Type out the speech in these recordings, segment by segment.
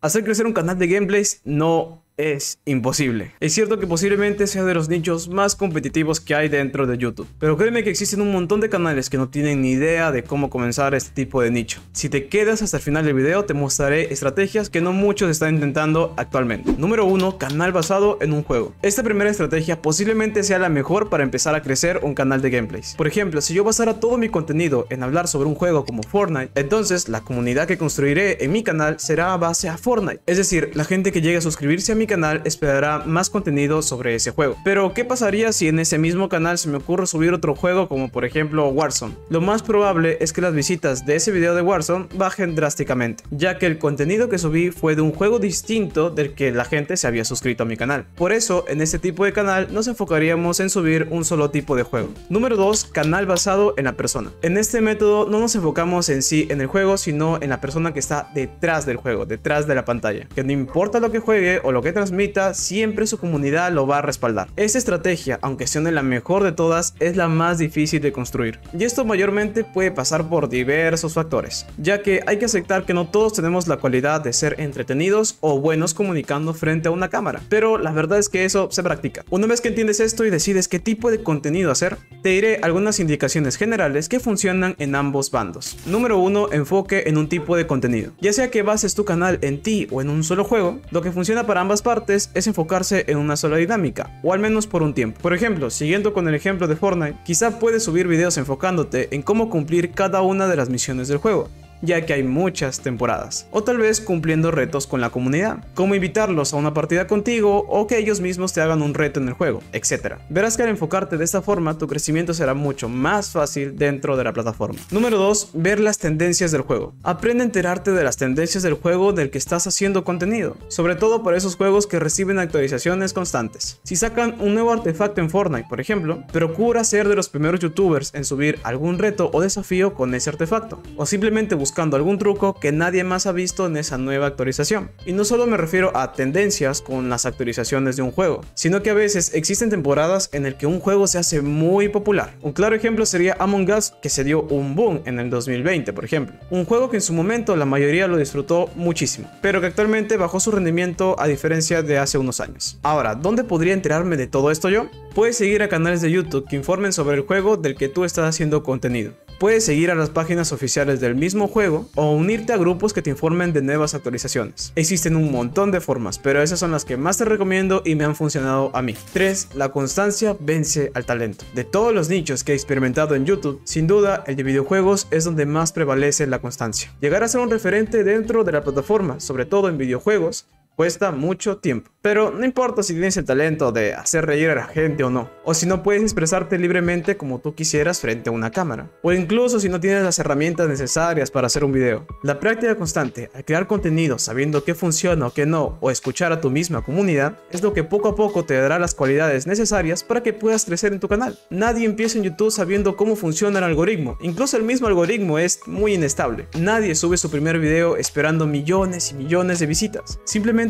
Hacer crecer un canal de gameplays no es imposible. Es cierto que posiblemente sea de los nichos más competitivos que hay dentro de YouTube, pero créeme que existen un montón de canales que no tienen ni idea de cómo comenzar este tipo de nicho. Si te quedas hasta el final del video te mostraré estrategias que no muchos están intentando actualmente. Número 1. Canal basado en un juego. Esta primera estrategia posiblemente sea la mejor para empezar a crecer un canal de gameplays. Por ejemplo, si yo basara todo mi contenido en hablar sobre un juego como Fortnite, entonces la comunidad que construiré en mi canal será a base a Fortnite. Es decir, la gente que llegue a suscribirse a mi canal esperará más contenido sobre ese juego. Pero, ¿qué pasaría si en ese mismo canal se me ocurre subir otro juego como por ejemplo Warzone? Lo más probable es que las visitas de ese video de Warzone bajen drásticamente, ya que el contenido que subí fue de un juego distinto del que la gente se había suscrito a mi canal. Por eso, en este tipo de canal nos enfocaríamos en subir un solo tipo de juego. Número 2. Canal basado en la persona. En este método no nos enfocamos en sí en el juego, sino en la persona que está detrás del juego, detrás de la pantalla. Que no importa lo que juegue o lo que transmita, siempre su comunidad lo va a respaldar. Esta estrategia, aunque sea la mejor de todas, es la más difícil de construir. Y esto mayormente puede pasar por diversos factores, ya que hay que aceptar que no todos tenemos la cualidad de ser entretenidos o buenos comunicando frente a una cámara. Pero la verdad es que eso se practica. Una vez que entiendes esto y decides qué tipo de contenido hacer, te diré algunas indicaciones generales que funcionan en ambos bandos. Número 1. Enfoque en un tipo de contenido. Ya sea que bases tu canal en ti o en un solo juego, lo que funciona para ambas partes es enfocarse en una sola dinámica, o al menos por un tiempo. Por ejemplo, siguiendo con el ejemplo de Fortnite, quizá puedes subir videos enfocándote en cómo cumplir cada una de las misiones del juego, ya que hay muchas temporadas. O tal vez cumpliendo retos con la comunidad, como invitarlos a una partida contigo o que ellos mismos te hagan un reto en el juego, etc. Verás que al enfocarte de esta forma tu crecimiento será mucho más fácil dentro de la plataforma. Número 2. Ver las tendencias del juego. Aprende a enterarte de las tendencias del juego del que estás haciendo contenido, sobre todo para esos juegos que reciben actualizaciones constantes. Si sacan un nuevo artefacto en Fortnite, por ejemplo, procura ser de los primeros youtubers en subir algún reto o desafío con ese artefacto, o simplemente buscar buscando algún truco que nadie más ha visto en esa nueva actualización. Y no solo me refiero a tendencias con las actualizaciones de un juego, sino que a veces existen temporadas en el que un juego se hace muy popular. Un claro ejemplo sería Among Us, que se dio un boom en el 2020, por ejemplo. Un juego que en su momento la mayoría lo disfrutó muchísimo, pero que actualmente bajó su rendimiento a diferencia de hace unos años. Ahora, ¿dónde podría enterarme de todo esto yo? Puedes seguir a canales de YouTube que informen sobre el juego del que tú estás haciendo contenido. Puedes seguir a las páginas oficiales del mismo juego o unirte a grupos que te informen de nuevas actualizaciones. Existen un montón de formas, pero esas son las que más te recomiendo y me han funcionado a mí. 3. La constancia vence al talento. De todos los nichos que he experimentado en YouTube, sin duda el de videojuegos es donde más prevalece la constancia. Llegar a ser un referente dentro de la plataforma, sobre todo en videojuegos, cuesta mucho tiempo. Pero no importa si tienes el talento de hacer reír a la gente o no, o si no puedes expresarte libremente como tú quisieras frente a una cámara, o incluso si no tienes las herramientas necesarias para hacer un video. La práctica constante al crear contenido sabiendo qué funciona o qué no, o escuchar a tu misma comunidad, es lo que poco a poco te dará las cualidades necesarias para que puedas crecer en tu canal. Nadie empieza en YouTube sabiendo cómo funciona el algoritmo, incluso el mismo algoritmo es muy inestable. Nadie sube su primer video esperando millones y millones de visitas.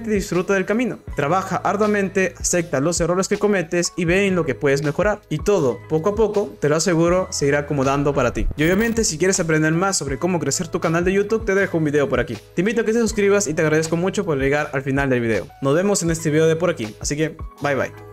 Disfruta del camino. Trabaja arduamente, acepta los errores que cometes y ve en lo que puedes mejorar. Y todo, poco a poco, te lo aseguro, se irá acomodando para ti. Y obviamente si quieres aprender más sobre cómo crecer tu canal de YouTube, te dejo un video por aquí. Te invito a que te suscribas y te agradezco mucho por llegar al final del video. Nos vemos en este video de por aquí, así que bye bye.